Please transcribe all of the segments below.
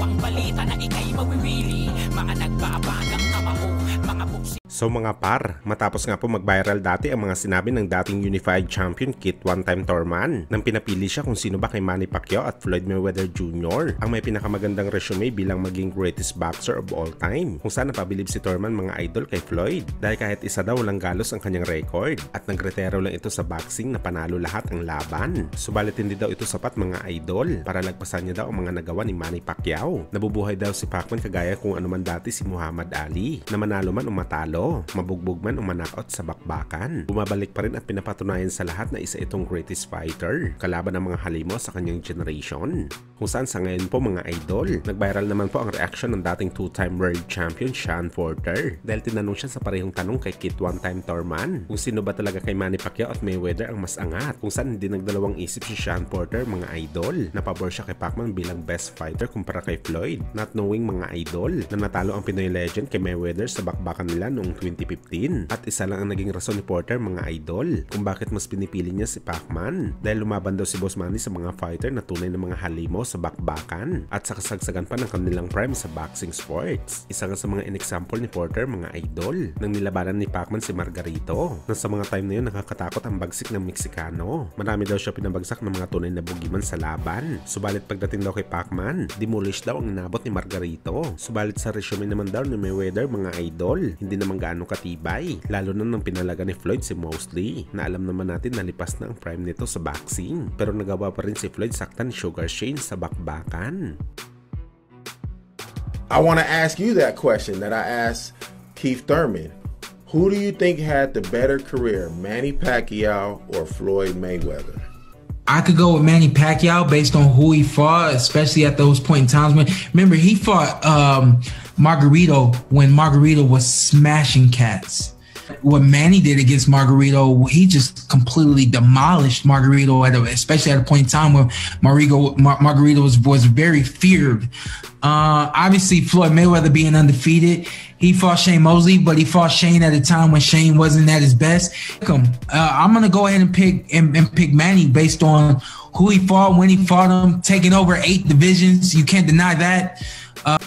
ang balita na ikay mawiwili Mga nagbabagang So mga par, matapos nga po mag-viral dati ang mga sinabi ng dating Unified Champion Kit One-Time Torman nang pinapili siya kung sino ba kay Manny Pacquiao at Floyd Mayweather Jr. ang may pinakamagandang resume bilang maging greatest boxer of all time. Kung saan napabilib si Torman mga idol kay Floyd dahil kahit isa daw walang galos ang kanyang record at nagretero lang ito sa boxing na panalo lahat ang laban. Subalit hindi daw ito sapat mga idol para lagpasan niya daw ang mga nagawa ni Manny Pacquiao. Nabubuhay daw si Pacman kagaya kung ano man dati si Muhammad Ali na manalo man o matalo mabugbog man o manakot sa bakbakan. Bumabalik pa rin at pinapatunayan sa lahat na isa itong greatest fighter, kalaban ng mga halimo sa kanyang generation. Kung saan sa ngayon po mga idol, nag-viral naman po ang reaction ng dating two-time world champion Sean Porter dahil tinanong siya sa parehong tanong kay Kit one-time Torman kung sino ba talaga kay Manny Pacquiao at Mayweather ang mas angat. Kung saan hindi nagdalawang isip si Sean Porter mga idol, napabor siya kay Pacman bilang best fighter kumpara kay Floyd, not knowing mga idol na natalo ang Pinoy legend kay Mayweather sa bakbakan nila noong 2015. At isa lang ang naging rason ni Porter mga idol kung bakit mas pinipili niya si Pacman dahil lumaban daw si Boss Manny sa mga fighter na tunay na mga halimo sa bakbakan at sa kasagsagan pa ng kanilang prime sa boxing sports. Isa nga sa mga in-example ni Porter mga idol nang nilabanan ni Pacman si Margarito na sa mga time na yun nakakatakot ang bagsik ng Meksikano. Marami daw siya pinabagsak ng mga tunay na bugiman sa laban. Subalit pagdating daw kay Pacman, demolish daw ang inabot ni Margarito. Subalit sa resume naman daw ni Mayweather mga idol, hindi naman gaano katibay. Lalo na nang pinalaga ni Floyd si Mosley na alam naman natin na lipas na ang prime nito sa boxing. Pero nagawa pa rin si Floyd saktan Sugar Shane sa bakbakan. I want to ask you that question that I asked Keith Thurman. Who do you think had the better career, Manny Pacquiao or Floyd Mayweather? I could go with Manny Pacquiao based on who he fought, especially at those point in times. When remember he fought um, Margarito when Margarito was smashing cats. What Manny did against Margarito, he just completely demolished Margarito, at a, especially at a point in time where Margarito, Mar- Margarito was, was very feared. Uh, obviously, Floyd Mayweather being undefeated, he fought Shane Mosley, but he fought Shane at a time when Shane wasn't at his best. Uh, I'm gonna go ahead and pick and, and pick Manny based on who he fought, when he fought him, taking over eight divisions. You can't deny that. Uh,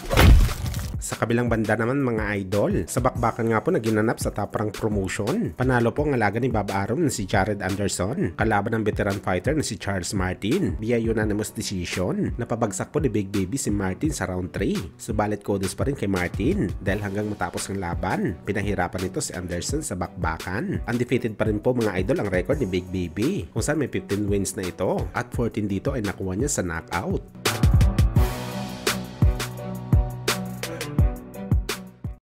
Sa kabilang banda naman mga idol, sa bakbakan nga po na ginanap sa top rank promotion. Panalo po ang alaga ni Bob Arum na si Jared Anderson, kalaban ng veteran fighter na si Charles Martin via unanimous decision. Napabagsak po ni Big Baby si Martin sa round 3. Subalit kudos pa rin kay Martin dahil hanggang matapos ang laban, pinahirapan nito si Anderson sa bakbakan. Undefeated pa rin po mga idol ang record ni Big Baby kung saan may 15 wins na ito at 14 dito ay nakuha niya sa knockout.